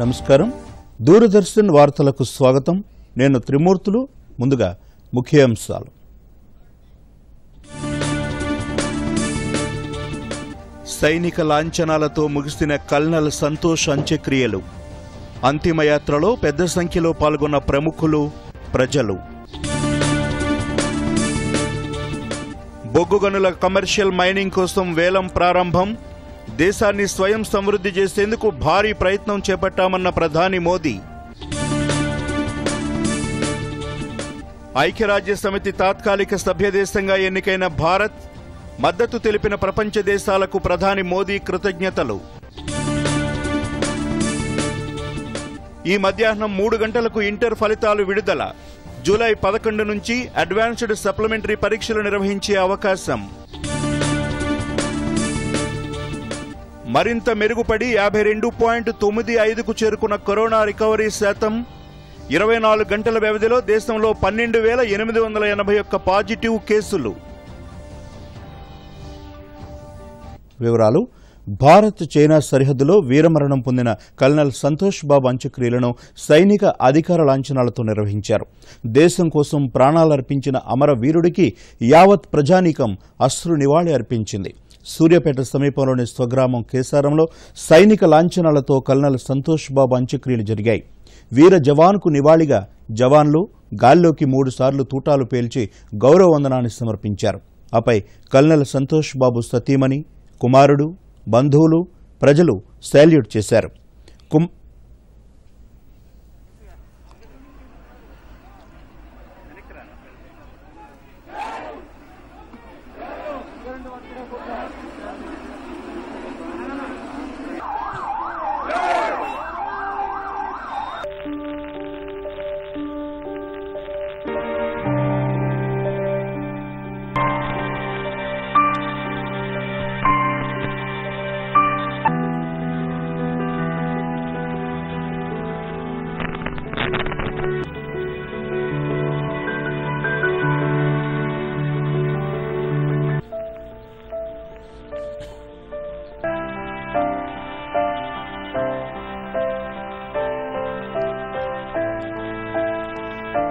నమస్కారం. దూరదర్శన్ వార్తలకు స్వాగతం. నేను త్రిమూర్తులు ముందుగా ముఖ్యాంశాలు. సైనిక లాంఛనాలతో ముగిసిన కల్నల్ సంతోష్ అంత్యక్రియలు. అంతిమయాత్రలో పెద్ద సంఖ్యలో పాల్గొన్న ప్రముఖులు ప్రజలు. బొగ్గుగనుల కమర్షియల్ మైనింగ్ కోసం వేలం ప్రారంభం. దేశాన్ని స్వయం సమృద్ధి చేసేందుకు భారీ ప్రయత్నం చేపట్టామన్న ప్రధాని మోదీ. ఐక్యరాజ్య సమితి తాత్కాలిక సభ్యదేశంగా ఎన్నికైన భారత్ మద్దతు తెలిపిన ప్రపంచ దేశాలకు ప్రధాని మోదీ కృతజ్ఞతలు. ఈ మధ్యాహ్నం మూడు గంటలకు ఇంటర్ ఫలితాలు విడుదల. జూలై పదకొండు నుంచి అడ్వాన్స్డ్ సప్లిమెంటరీ పరీక్షలు నిర్వహించే అవకాశం. మరింత మెరుగుపడి యాభై రెండు పాయింట్ తొమ్మిది ఐదుకు చేరుకున్న కరోనా రికవరీ శాతం ఇరవై నాలుగు గంటల వ్యవధిలో దేశంలో పన్నెండు వేల ఎనిమిది వందల ఎనభై ఒక్క పాజిటివ్ కేసులు. వివరాలు. భారత్ చైనా సరిహద్దులో వీరమరణం పొందిన కల్నల్ సంతోష్ బాబు అంత్యక్రియలను సైనిక అధికార లాంఛనాలతో నిర్వహించారు. దేశం కోసం ప్రాణాలర్పించిన అమర వీరుడికి యావత్ ప్రజానీకం అశ్రు నివాళి అర్పించింది. సూర్యాపేట సమీపంలోని స్వగ్రామం కేసారంలో సైనిక లాంఛనాలతో కల్నల్ సంతోష్ బాబు అంత్యక్రియలు జరిగాయి. వీర జవాన్కు నివాళిగా జవాన్లు గాల్లోకి మూడుసార్లు తూటాలు పేల్చి గౌరవ వందనాన్ని సమర్పించారు. ఆపై కల్నల్ సంతోష్ బాబు సతీమణి కుమారుడు బంధువులు ప్రజలు శాల్యూట్ చేశారు.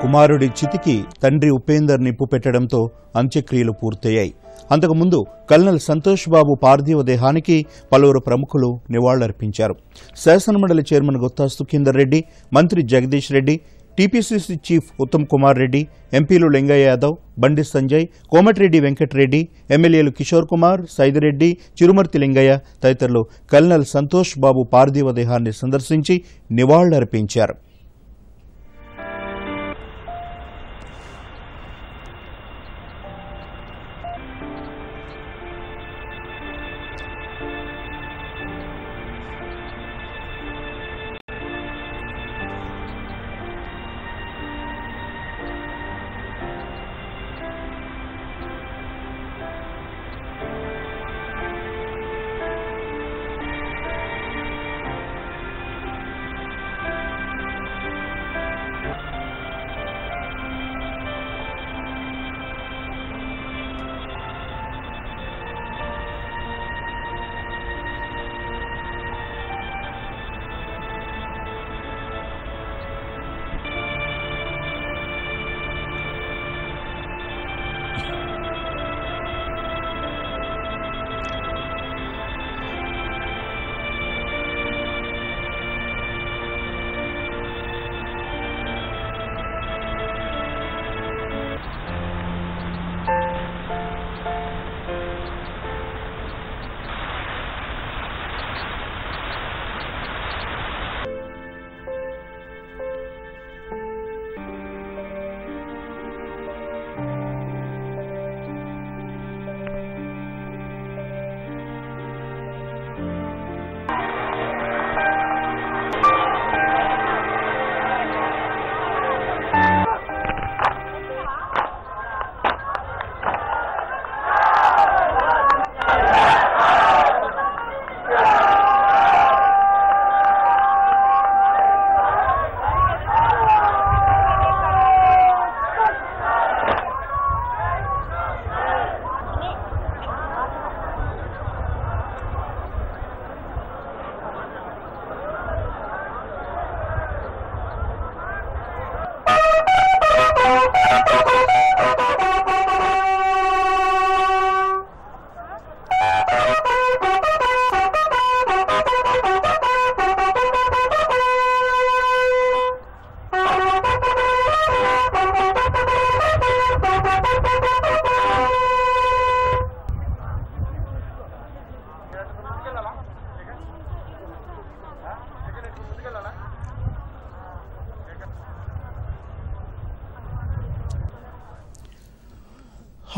కుమారుడి చితికి తండ్రి ఉపేందర్ నిప్పు పెట్టడంతో అంత్యక్రియలు పూర్తయ్యాయి. అంతకుముందు కల్నల్ సంతోష్ బాబు పార్థివ దేహానికి పలువురు ప్రముఖులు నివాళులర్పించారు. శాసనమండలి చైర్మన్ గుత్తా సుఖేందర్ రెడ్డి మంత్రి జగదీష్ రెడ్డి టీపీసీసీ చీఫ్ ఉత్తమ్ కుమార్ రెడ్డి ఎంపీలు లింగయ్య యాదవ్ బండి సంజయ్ కోమటిరెడ్డి వెంకటరెడ్డి ఎమ్మెల్యేలు కిషోర్ కుమార్ సైదిరెడ్డి చిరుమర్తి లింగయ్య తదితరులు కల్నల్ సంతోష్ బాబు పార్థివ దేహాన్ని సందర్శించి నివాళులర్పించారు.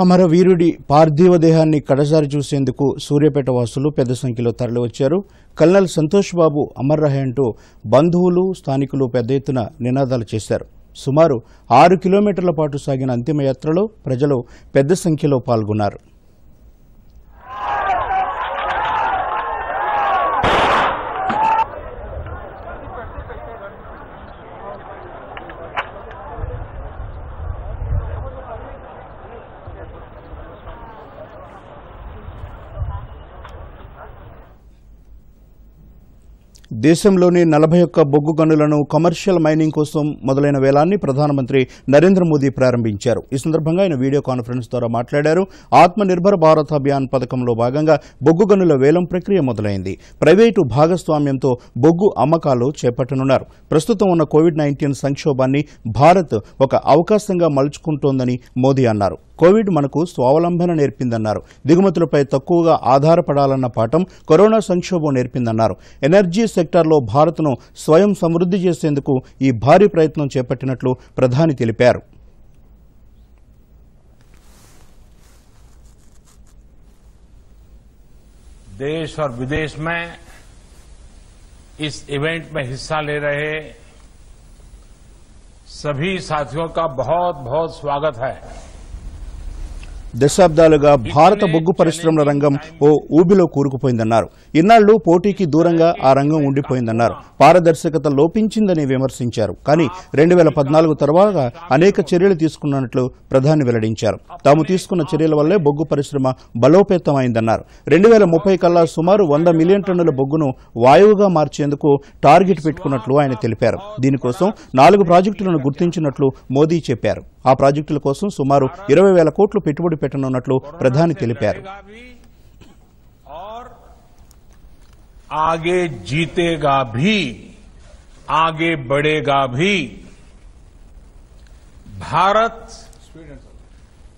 అమరవీరుడి పార్థివ దేహాన్ని కడసారి చూసేందుకు సూర్యాపేట వాసులు పెద్ద సంఖ్యలో తరలివచ్చారు. కల్నల్ సంతోష్ బాబు అమర్ రహే అంటూ బంధువులు స్థానికులు పెద్ద ఎత్తున నినాదాలు చేశారు. సుమారు ఆరు కిలోమీటర్ల పాటు సాగిన అంతిమయాత్రలో ప్రజలు పెద్ద సంఖ్యలో పాల్గొన్నారు. దేశంలోని నలభై ఒక్క బొగ్గు గనులను కమర్షియల్ మైనింగ్ కోసం మొదలైన వేలాన్ని ప్రధానమంత్రి నరేంద్ర మోదీ ప్రారంభించారు. ఈ సందర్భంగా ఆయన వీడియో కాన్ఫరెన్స్ ద్వారా మాట్లాడారు. ఆత్మ నిర్భర్ భారత్ అభియాన్ పథకంలో భాగంగా బొగ్గు గనుల వేలం ప్రక్రియ మొదలైంది. ప్రైవేటు భాగస్వామ్యంతో బొగ్గు అమ్మకాలు చేపట్టనున్నారు. ప్రస్తుతం ఉన్న కోవిడ్ నైన్టీన్ సంక్షోభాన్ని భారత్ ఒక అవకాశంగా మలుచుకుంటోందని మోదీ అన్నారు. కోవిడ్ మనకు స్వావలంబన నేర్పిందన్నారు దిగుమతులపై తక్కువగా ఆధారపడాలన్న పాఠం కరోనా సంక్షోభం నేర్పిందన్నారు ఎనర్జీ సెక్టార్లో భారత్ను స్వయం సమృద్ధి చేసేందుకు ఈ భారీ ప్రయత్నం చేపట్టినట్లు ప్రధాని తెలిపారు देश और विदेश में इस इवेंट में हिस्सा ले रहे सभी साथियों का बहुत बहुत स्वागत है దశాబ్దాలుగా భారత బొగ్గు పరిశ్రమల రంగం ఓ ఊబిలో కూరుకుపోయిందన్నారు. ఇన్నాళ్ళు పోటీకి దూరంగా ఆ రంగం ఉండిపోయిందన్నారు. పారదర్శకత లోపించిందని విమర్శించారు. కానీ రెండు వేల పద్నాలుగు తర్వాత అనేక చర్యలు తీసుకున్నట్లు ప్రధాని వెల్లడించారు. తాము తీసుకున్న చర్యల వల్లే బొగ్గు పరిశ్రమ బలోపేతమైందన్నారు. రెండు వేల ముప్పై కల్లా సుమారు వంద మిలియన్ టన్నుల బొగ్గును వాయువుగా మార్చేందుకు టార్గెట్ పెట్టుకున్నట్లు ఆయన తెలిపారు. దీనికోసం నాలుగు ప్రాజెక్టులను గుర్తించినట్లు మోదీ చెప్పారు. ఆ ప్రాజెక్టుల కోసం సుమారు ఇరవై వేల కోట్లు పెట్టుబడి పెట్టనున్నట్లు ప్రధాని తెలిపారు बढ़ेगा भी और आगे जीतेगा भी आगे बढ़ेगा भी भारत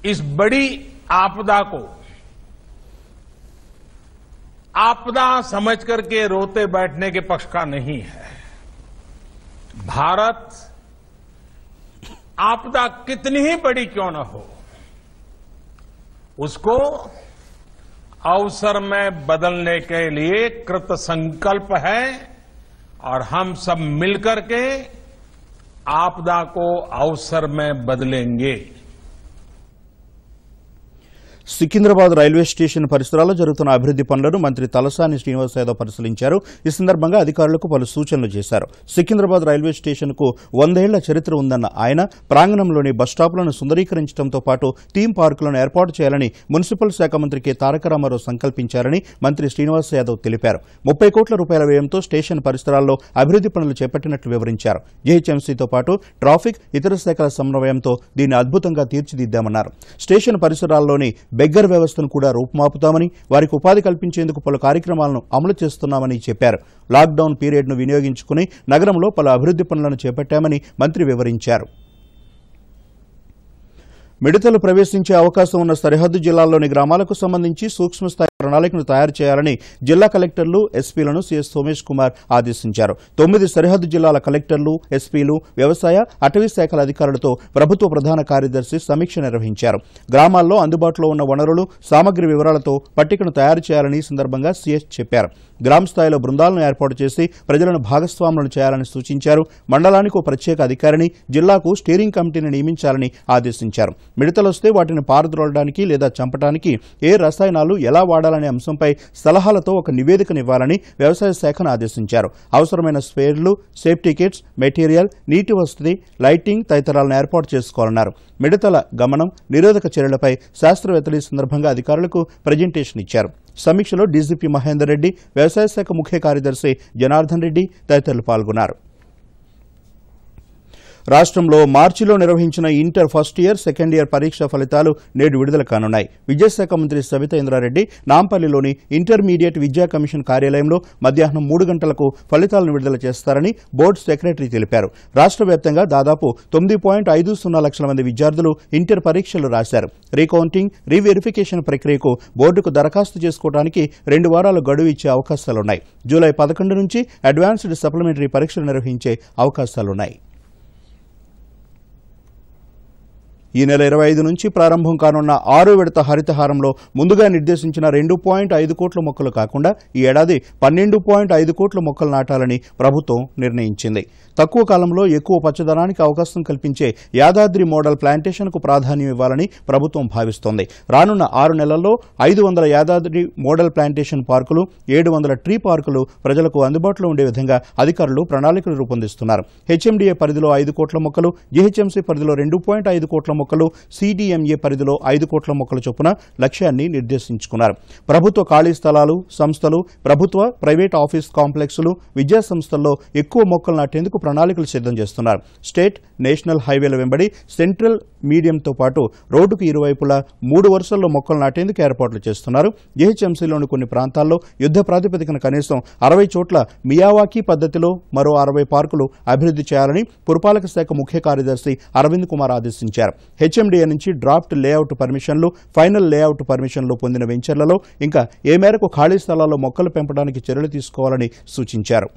इस बड़ी आपदा को आपदा समझ करके रोते बैठने के पक्ष का नहीं है भारत आपदा कितनी ही बड़ी क्यों न हो, उसको अवसर में बदलने के लिए कृत संकल्प है और हम सब मिलकर के आपदा को अवसर में बदलेंगे। సికింద్రాబాద్ రైల్వే స్టేషన్ పరిసరాల్లో జరుగుతున్న అభివృద్ది పనులను మంత్రి తలసాని శ్రీనివాస్ యాదవ్ పరిశీలించారు. ఈ సందర్భంగా అధికారులకు పలు సూచనలు చేశారు. సికింద్రాబాద్ రైల్వే స్టేషన్కు వందేళ్ళ చరిత్ర ఉందన్న ఆయన ప్రాంగణంలోని బస్టాపులను సుందరీకరించడంతో పాటు థీమ్ పార్కులను ఏర్పాటు చేయాలని మున్సిపల్ శాఖ మంత్రి కె. తారక రామారావు సంకల్పించారని మంత్రి శ్రీనివాస్ యాదవ్ తెలిపారు. ముప్పై కోట్ల రూపాయల వ్యయంతో స్టేషన్ పరిసరాల్లో అభివృద్ది పనులు చేపట్టినట్లు వివరించారు. జీహెచ్ఎంసీతో పాటు ట్రాఫిక్ ఇతర శాఖల సమన్వయంతో దీన్ని అద్భుతంగా తీర్చిదిద్దామన్నారు. స్టేషన్ పరిసరాల్లోని బెగ్గర్ వ్యవస్థను కూడా రూపుమాపుతామని వారికి ఉపాధి కల్పించేందుకు పలు కార్యక్రమాలను అమలు చేస్తున్నామని చెప్పారు. లాక్డౌన్ పీరియడ్ను వినియోగించుకుని నగరంలో పలు అభివృద్ది పనులను చేపట్టామని మంత్రి వివరించారు. మిడతలు ప్రవేశించే అవకాశం ఉన్న సరిహద్దు జిల్లాల్లోని గ్రామాలకు సంబంధించి సూక్ష్మస్థాయి ప్రణాళికను తయారు చేయాలని జిల్లా కలెక్టర్లు ఎస్పీలను సీఎస్ సోమేష్ కుమార్ ఆదేశించారు. తొమ్మిది సరిహద్దు జిల్లాల కలెక్టర్లు ఎస్పీలు వ్యవసాయ అటవీ శాఖల అధికారులతో ప్రభుత్వ ప్రధాన కార్యదర్శి సమీక్ష నిర్వహించారు. గ్రామాల్లో అందుబాటులో ఉన్న వనరులు సామగ్రి వివరాలతో పట్టికను తయారు చేయాలని సందర్భంగా సీఎస్ చెప్పారు. గ్రామ స్థాయిలో బృందాలను ఏర్పాటు చేసి ప్రజలను భాగస్వాములను చేయాలని సూచించారు. మండలానికి ఓ ప్రత్యేక అధికారిని జిల్లాకు స్టీరింగ్ కమిటీని నియమించాలని ఆదేశించారు. మిడతలొస్తే వాటిని పారద్రోలడానికి లేదా చంపడానికి ఏ రసాయనాలు ఎలా వాడాలి వాడాలనే అంశంపై సలహాలతో ఒక నివేదికనివ్వాలని వ్యవసాయ శాఖను ఆదేశించారు. అవసరమైన స్పేర్లు సేఫ్టీ కిట్స్ మెటీరియల్ నీటి వసతి లైటింగ్ తదితరాలను ఏర్పాటు చేసుకోవాలన్నారు. మిడతల గమనం నిరోధక చర్యలపై శాస్త్రవేత్తలు ఈ సందర్భంగా అధికారులకు ప్రజెంటేషన్ ఇచ్చారు. సమీక్షలో డీజీపీ మహేందర్ రెడ్డి వ్యవసాయ శాఖ ముఖ్య కార్యదర్శి జనార్దన్ రెడ్డి తదితరులు పాల్గొన్నారు. రాష్ట్రంలో మార్చిలో నిర్వహించిన inter first year second year పరీక్ష ఫలితాలు నేడు విడుదల కానున్నాయి. విద్యాశాఖ మంత్రి సవితా ఇంద్రారెడ్డి నాంపల్లిలోని ఇంటర్మీడియట్ విద్యా కమిషన్ కార్యాలయంలో మధ్యాహ్నం మూడు గంటలకు ఫలితాలను విడుదల చేస్తారని బోర్డు సెక్రటరీ తెలిపారు. రాష్ట్ర వ్యాప్తంగా దాదాపు తొమ్మిది పాయింట్ ఐదు సున్నా లక్షల మంది విద్యార్థులు ఇంటర్ పరీక్షలు రాశారు. రీకౌంటింగ్ రీవెరిఫికేషన్ ప్రక్రియకు బోర్డుకు దరఖాస్తు చేసుకోవడానికి రెండు వారాలు గడువు ఇచ్చే అవకాశాలున్నాయి. జూలై పదకొండు నుంచి అడ్వాన్స్డ్ సప్లిమెంటరీ పరీక్షలు నిర్వహించే అవకాశాలున్నాయి. ఈ నెల ఇరవై ఐదు నుంచి ప్రారంభం కానున్న ఆరో విడత హరితహారంలో ముందుగా నిర్దేశించిన రెండు పాయింట్ ఐదు కోట్ల మొక్కలు కాకుండా ఈ ఏడాది పన్నెండు పాయింట్ ఐదు కోట్ల మొక్కలు నాటాలని ప్రభుత్వం నిర్ణయించింది. తక్కువ కాలంలో ఎక్కువ పచ్చదనానికి అవకాశం కల్పించే యాదాద్రి మోడల్ ప్లాంటేషన్కు ప్రాధాన్యం ఇవ్వాలని ప్రభుత్వం భావిస్తోంది. రానున్న ఆరు నెలల్లో ఐదు వందల యాదాద్రి మోడల్ ప్లాంటేషన్ పార్కులు ఏడు వందల ట్రీ పార్కులు ప్రజలకు అందుబాటులో ఉండే విధంగా అధికారులు ప్రణాళికలు రూపొందిస్తున్నారు. హెచ్ఎండిఏ పరిధిలో ఐదు కోట్ల మొక్కలు జీహెచ్ఎంసీ పరిధిలో రెండు పాయింట్ ఐదు కోట్ల మొక్కలు సిడిఎంఏ పరిధిలో ఐదు కోట్ల మొక్కల చొప్పున లక్ష్యాన్ని నిర్దేశించుకున్నారు. ప్రభుత్వ ఖాళీ స్థలాలు సంస్థలు ప్రభుత్వ ప్రైవేట్ ఆఫీస్ కాంప్లెక్స్లు విద్యా సంస్థల్లో ఎక్కువ మొక్కలు నాటేందుకు ప్రణాళికలు సిద్ధం చేస్తున్నారు. స్టేట్ నేషనల్ హైవేల వెంబడి సెంట్రల్ మీడియంతో పాటు రోడ్డుకు ఇరువైపులా మూడు వరుసల్లో మొక్కలు నాటేందుకు ఏర్పాట్లు చేస్తున్నారు. జీహెచ్ఎంసీలోని కొన్ని ప్రాంతాల్లో యుద్ధ ప్రాతిపదికన కనీసం అరవై చోట్ల మియావాకీ పద్ధతిలో మరో అరవై పార్కులు అభివృద్ధి చేయాలని పురపాలక శాఖ ముఖ్య కార్యదర్శి అరవింద్ కుమార్ ఆదేశించారు. హెచ్ఎండిఏ నుంచి డ్రాఫ్ట్ లేఅవుట్ పర్మిషన్లు ఫైనల్ లేఅవుట్ పర్మిషన్లు పొందిన వెంచర్లలో ఇంకా ఏ మేరకు ఖాళీ స్థలాల్లో మొక్కలు పెంపడానికి చర్యలు తీసుకోవాలని సూచించారు.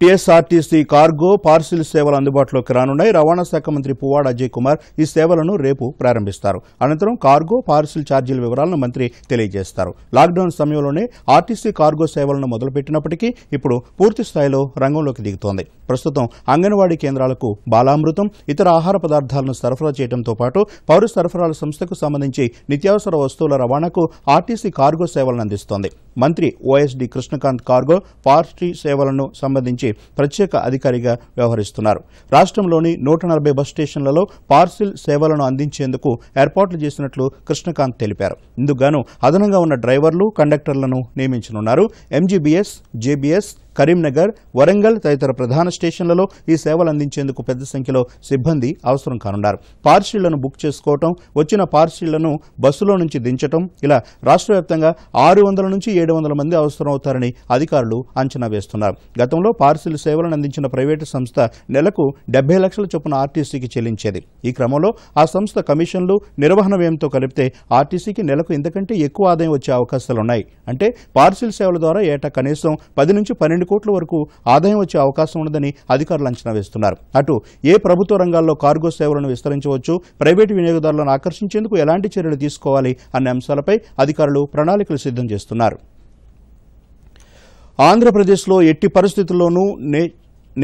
టీఎస్ఆర్టీసీ కార్గో పార్సిల్ సేవలు అందుబాటులోకి రానున్నాయి. రవాణా శాఖ మంత్రి పువ్వాడ అజయ్ కుమార్ ఈ సేవలను రేపు ప్రారంభిస్తారు. అనంతరం కార్గో పార్సిల్ ఛార్జీల వివరాలను మంత్రి తెలియజేస్తారు. లాక్డౌన్ సమయంలోనే ఆర్టీసీ కార్గో సేవలను మొదలుపెట్టినప్పటికీ ఇప్పుడు పూర్తి స్థాయిలో రంగంలోకి దిగుతోంది. ప్రస్తుతం అంగన్వాడీ కేంద్రాలకు బాలామృతం ఇతర ఆహార పదార్థాలను సరఫరా చేయడంతో పాటు పౌర సరఫరాల సంస్థకు సంబంధించి నిత్యావసర వస్తువుల రవాణాకు ఆర్టీసీ కార్గో సేవలను అందిస్తోంది. మంత్రి ఓఎస్డి కృష్ణకాంత్ కార్గో పార్టీ సేవలను సంబంధించి ప్రత్యేక అధికారిగా వ్యవహరిస్తున్నారు. రాష్ట్రంలోని నూట నలభై బస్ స్టేషన్లలో పార్సిల్ సేవలను అందించేందుకు ఏర్పాట్లు చేసినట్లు కృష్ణకాంత్ తెలిపారు. ఇందుకుగాను అదనంగా ఉన్న డ్రైవర్లు కండక్టర్లను నియమించనున్నారు. ఎంజీబీఎస్ జేబీఎస్ కరీంనగర్ వరంగల్ తదితర ప్రధాన స్టేషన్లలో ఈ సేవలు అందించేందుకు పెద్ద సంఖ్యలో సిబ్బంది అవసరం కానున్నారు. పార్సిళ్ళను బుక్ చేసుకోవటం వచ్చిన పార్సిళ్ళను బస్సులో నుంచి దించటం ఇలా రాష్ట్ర వ్యాప్తంగా ఆరు వందల నుంచి ఏడు వందల మంది అవసరమవుతారని అధికారులు అంచనా వేస్తున్నారు. గతంలో పార్సిల్ సేవలను అందించిన ప్రైవేటు సంస్థ నెలకు డెబ్బై లక్షల చొప్పున ఆర్టీసీకి చెల్లించేది. ఈ క్రమంలో ఆ సంస్థ కమిషన్లు నిర్వహణ వ్యయంతో కలిపితే ఆర్టీసీకి నెలకు ఇంతకంటే ఎక్కువ ఆదాయం వచ్చే అవకాశాలున్నాయి. అంటే పార్సిల్ సేవల ద్వారా ఏటా కనీసం పది నుంచి పన్నెండు కోట్ల వరకు ఆదాయం వచ్చే అవకాశం ఉండదని అధికారులు అంచనా వేస్తున్నారు. అటు ఏ ప్రభుత్వ రంగాల్లో కార్గో సేవలను విస్తరించవచ్చు ప్రైవేటు వినియోగదారులను ఆకర్షించేందుకు ఎలాంటి చర్యలు తీసుకోవాలి అనే అంశాలపై అధికారులు ప్రణాళికలు సిద్ధం చేస్తున్నారు. ఆంధ్రప్రదేశ్లో ఎట్టి పరిస్థితుల్లోనూ నే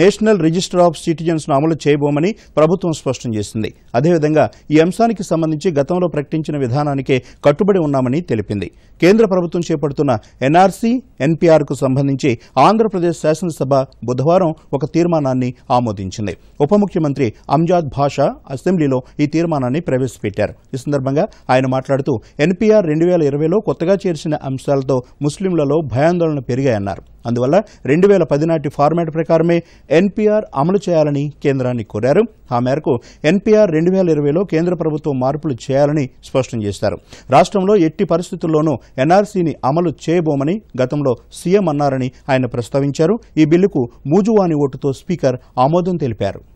నేషనల్ రిజిస్టర్ ఆఫ్ సిటిజన్స్ను అమలు చేయబోమని ప్రభుత్వం స్పష్టం చేసింది. అదేవిధంగా ఈ అంశానికి సంబంధించి గతంలో ప్రకటించిన విధానానికే కట్టుబడి ఉన్నామని తెలిపింది. కేంద్ర ప్రభుత్వం చేపడుతున్న ఎన్ఆర్సీ ఎన్పీఆర్కు సంబంధించి ఆంధ్రప్రదేశ్ శాసనసభ బుధవారం ఒక తీర్మానాన్ని ఆమోదించింది. ఉప ముఖ్యమంత్రి అంజాద్ భాషా అసెంబ్లీలో ఈ తీర్మానాన్ని ప్రవేశపెట్టారు. ఈ సందర్భంగా ఆయన మాట్లాడుతూ ఎన్పీఆర్ రెండు వేల ఇరవైలో కొత్తగా చేర్చిన అంశాలతో ముస్లింలలో భయాందోళన పెరిగాయన్నారు. అందువల్ల రెండు వేల పది నాటి ఫార్మాట్ ప్రకారమే ఎన్పీఆర్ అమలు చేయాలని కేంద్రాన్ని కోరారు. ఆ మేరకు ఎన్పీఆర్ రెండు వేల ఇరవైలో కేంద్ర ప్రభుత్వం మార్పులు చేయాలని స్పష్టం చేశారు. రాష్ట్రంలో ఎట్టి పరిస్థితుల్లోనూ ఎన్ఆర్సీని అమలు చేయబోమని గతంలో సీఎం అన్నారని ఆయన ప్రస్తావించారు. ఈ బిల్లుకు మూజువాని ఓటుతో స్పీకర్ ఆమోదం తెలిపారు.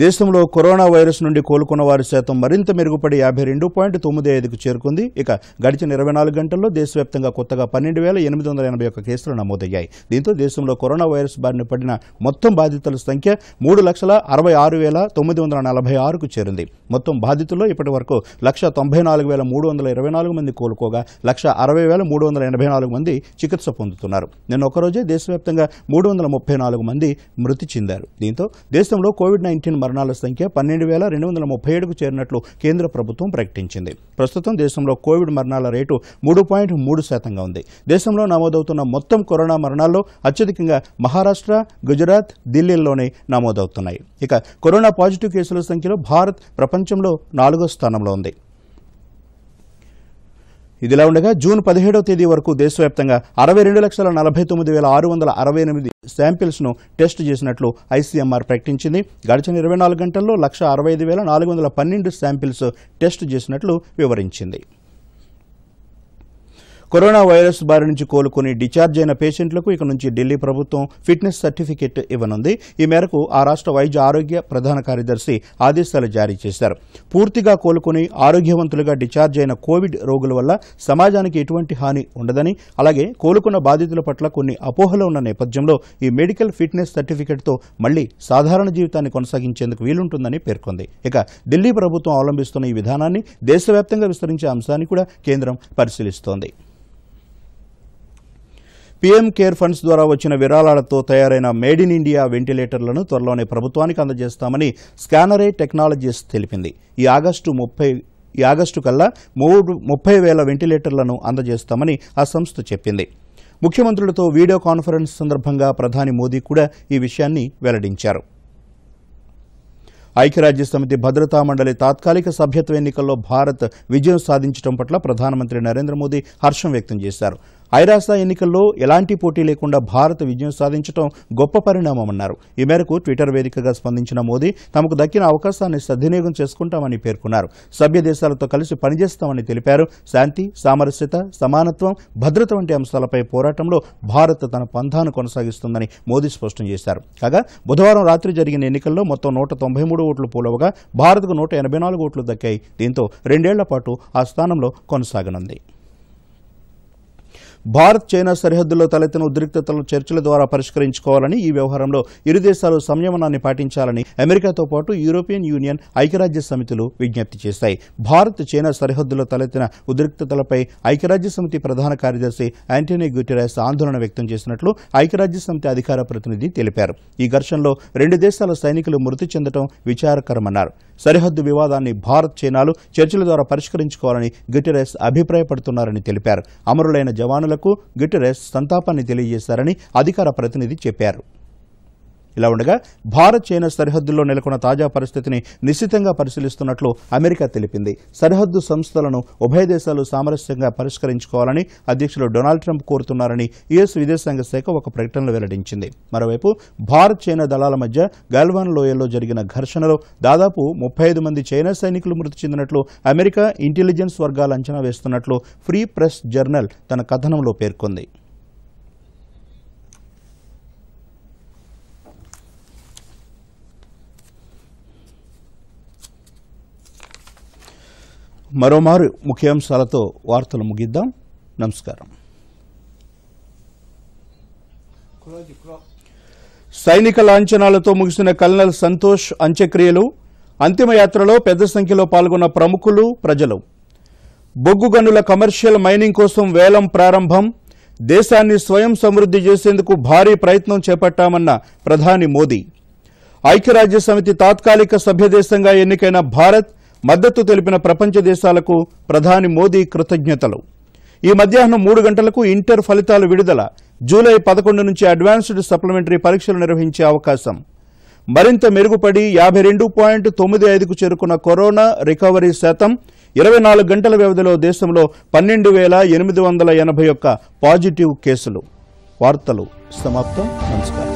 దేశంలో కరోనా వైరస్ నుండి కోలుకున్న వారి శాతం మరింత మెరుగుపడి యాభై రెండు పాయింట్ తొమ్మిది ఐదుకు చేరుకుంది. ఇక గడిచిన ఇరవై నాలుగు గంటల్లో దేశవ్యాప్తంగా కొత్తగా పన్నెండు వేల ఎనిమిది వందల ఎనభై ఒక్క కేసులు నమోదయ్యాయి. దీంతో దేశంలో కరోనా వైరస్ బారిన పడిన మొత్తం బాధితుల సంఖ్య మూడు లక్షల అరవై ఆరు వేల తొమ్మిది వందల నలభై ఆరుకు చేరింది. మొత్తం బాధితుల్లో ఇప్పటి వరకు లక్ష తొంభై నాలుగు వేల మూడు వందల ఇరవై నాలుగు మంది కోలుకోగా లక్ష అరవై వేల మూడు వందల ఎనభై నాలుగు మంది చికిత్స పొందుతున్నారు. నిన్న ఒకరోజే దేశవ్యాప్తంగా మూడు వందల ముప్పై నాలుగు మంది మృతి చెందారు. దీంతో దేశంలో కోవిడ్ నైన్టీన్ మరణాల సంఖ్య పన్నెండు వేల రెండు వందల ముప్పై ఏడుకు చేరినట్లు కేంద్ర ప్రభుత్వం ప్రకటించింది. ప్రస్తుతం దేశంలో కోవిడ్ మరణాల రేటు మూడు పాయింట్ మూడు శాతంగా ఉంది. దేశంలో నమోదవుతున్న మొత్తం కరోనా మరణాల్లో అత్యధికంగా మహారాష్ట్ర గుజరాత్ ఢిల్లీల్లోనే నమోదవుతున్నాయి. ఇక కరోనా పాజిటివ్ కేసుల సంఖ్యలో భారత్ ప్రపంచంలో నాలుగో స్థానంలో ఉంది. ఇదిలా ఉండగా జూన్ పదిహేడవ తేదీ వరకు దేశవ్యాప్తంగా అరవై రెండు లక్షల నలభై తొమ్మిది వేల ఆరు వందల అరవై ఎనిమిది శాంపిల్స్ను టెస్ట్ చేసినట్లు ఐసీఎంఆర్ ప్రకటించింది. గడిచిన ఇరవై నాలుగు గంటల్లో లక్ష అరవై ఐదు వేల నాలుగు వందల పన్నెండు శాంపిల్స్ టెస్ట్ చేసినట్లు వివరించింది. కరోనా వైరస్ బారి నుంచి కోలుకుని డిశ్చార్జ్ అయిన పేషెంట్లకు ఇక నుంచి ఢిల్లీ ప్రభుత్వం ఫిట్నెస్ సర్టిఫికెట్ ఇవ్వనుంది. ఈ మేరకు ఆ రాష్ట్ర వైద్య ఆరోగ్య ప్రధాన కార్యదర్శి ఆదేశాలు జారీ చేశారు. పూర్తిగా కోలుకుని ఆరోగ్యవంతులుగా డిశ్చార్జ్ అయిన కోవిడ్ రోగుల వల్ల సమాజానికి ఎటువంటి హాని ఉండదని అలాగే కోలుకున్న బాధితుల పట్ల కొన్ని అపోహలు ఉన్న నేపథ్యంలో ఈ మెడికల్ ఫిట్నెస్ సర్టిఫికెట్తో మళ్ళీ సాధారణ జీవితాన్ని కొనసాగించేందుకు వీలుంటుందని పేర్కొంది. ఇక ఢిల్లీ ప్రభుత్వం అవలంబిస్తున్న ఈ విధానాన్ని దేశవ్యాప్తంగా విస్తరించే అంశాన్ని కూడా కేంద్రం పరిశీలిస్తోంది. పీఎం కేర్ ఫండ్స్ ద్వారా వచ్చిన విరాళాలతో తయారైన మేడ్ ఇన్ ఇండియా వెంటిలేటర్లను త్వరలోనే ప్రభుత్వానికి అందజేస్తామని స్కానరే టెక్నాలజీస్ తెలిపింది. ఈ ఆగస్టు ముప్పై ఈ ఆగస్టు కల్లా మూడు ముప్పై వేల వెంటిలేటర్లను అందజేస్తామని ఆ సంస్థ చెప్పింది. ముఖ్యమంత్రులతో వీడియో కాన్ఫరెన్స్ సందర్భంగా ప్రధాని మోదీ కూడా ఈ విషయాన్ని వెల్లడించారు. ఐక్యరాజ్య సమితి భద్రతా మండలి తాత్కాలిక సభ్యత్వ ఎన్నికల్లో భారత్ విజయం సాధించడం పట్ల ప్రధానమంత్రి నరేంద్ర మోదీ హర్షం వ్యక్తం చేశారు. ఐరాస ఎన్నికల్లో ఎలాంటి పోటీ లేకుండా భారత్ విజయం సాధించడం గొప్ప పరిణామమన్నారు. ఈ మేరకు ట్విట్టర్ వేదికగా స్పందించిన మోదీ తమకు దక్కిన అవకాశాన్ని సద్వినియోగం చేసుకుంటామని పేర్కొన్నారు. సభ్య దేశాలతో కలిసి పనిచేస్తామని తెలిపారు. శాంతి సామరస్యత సమానత్వం భద్రత వంటి అంశాలపై పోరాటంలో భారత్ తన పంథాను కొనసాగిస్తుందని మోదీ స్పష్టం చేశారు. కాగా బుధవారం రాత్రి జరిగిన ఎన్నికల్లో మొత్తం నూట తొంభై మూడు ఓట్లు పోలవగా భారత్కు నూట ఎనభై నాలుగు ఓట్లు దక్కాయి. దీంతో రెండేళ్ళ పాటు ఆ స్థానంలో కొనసాగనుంది. భారత్ చైనా సరిహద్దుల్లో తలెత్తిన ఉద్రిక్తతలను చర్చల ద్వారా పరిష్కరించుకోవాలని ఈ వ్యవహారంలో ఇరు దేశాలు సంయమనాన్ని పాటించాలని అమెరికాతో పాటు యూరోపియన్ యూనియన్ ఐక్యరాజ్య సమితులు విజ్ఞప్తి చేశాయి. భారత్ చైనా సరిహద్దులో తలెత్తిన ఉద్రిక్తతలపై ఐక్యరాజ్య సమితి ప్రధాన కార్యదర్శి యాంటోనీ గుటెరస్ ఆందోళన వ్యక్తం చేసినట్లు ఐక్యరాజ్య సమితి అధికార ప్రతినిధి తెలిపారు. ఈ ఘర్షణలో రెండు దేశాల సైనికులు మృతి చెందడం విచారకరమన్నారు. సరిహద్దు వివాదాన్ని భారత్ చైనాలు చర్చల ద్వారా పరిష్కరించుకోవాలని గుటెరస్ అభిప్రాయపడుతున్నారని తెలిపారు. అమరులైన జవానుల జవానులకు గుటెరస్ సంతాపాన్ని తెలియజేశారని అధికార ప్రతినిధి చెప్పారు. ఇలా ఉండగా భారత్ చైనా సరిహద్దుల్లో నెలకొన్న తాజా పరిస్థితిని నిశ్చితంగా పరిశీలిస్తున్నట్లు అమెరికా తెలిపింది. సరిహద్దు సంస్థలను ఉభయ దేశాలు సామరస్యంగా పరిష్కరించుకోవాలని అధ్యక్షులు డొనాల్డ్ ట్రంప్ కోరుతున్నారని యుఎస్ విదేశాంగ శాఖ ఒక ప్రకటనలో వెల్లడించింది. మరోవైపు భారత్ చైనా దళాల మధ్య గల్వాన్ లోయలో జరిగిన ఘర్షణలో దాదాపు ముప్పై ఐదు మంది చైనా సైనికులు మృతి చెందినట్లు అమెరికా ఇంటెలిజెన్స్ వర్గాలు అంచనా వేస్తున్నట్లు ఫ్రీ ప్రెస్ జర్నల్ తన కథనంలో పేర్కొంది. మరోమారు ముఖ్యాంశాలతో వార్తలు ముగిద్దాం. నమస్కారం. సైనిక లాంఛనాలతో ముగిసిన కల్నల్ సంతోష్ అంత్యక్రియలు అంతిమయాత్రలో పెద్ద సంఖ్యలో పాల్గొన్న ప్రముఖులు ప్రజలు. బొగ్గు గనుల కమర్షియల్ మైనింగ్ కోసం వేలం ప్రారంభం దేశాన్ని స్వయం సమృద్ధి చేసేందుకు భారీ ప్రయత్నం చేపట్టామన్న ప్రధాని మోదీ. ఐక్యరాజ్య సమితి తాత్కాలిక సభ్యదేశంగా ఎన్నికైన భారత్ మద్దతు తెలిపిన ప్రపంచ దేశాలకు ప్రధాని మోదీ కృతజ్ఞతలు. ఈ మధ్యాహ్నం మూడు గంటలకు ఇంటర్ ఫలితాలు విడుదల జూలై పదకొండు నుంచి అడ్వాన్స్డ్ సప్లిమెంటరీ పరీక్షలు నిర్వహించే అవకాశం. మరింత మెరుగుపడి యాభై రెండు పాయింట్ తొమ్మిది ఐదుకు చేరుకున్న కరోనా రికవరీ శాతం ఇరవై నాలుగు గంటల వ్యవధిలో దేశంలో పన్నెండు వేల ఎనిమిది వందల ఎనభై ఒక్క పాజిటివ్ కేసులు. వార్తలు సమాప్తం. నమస్కారం.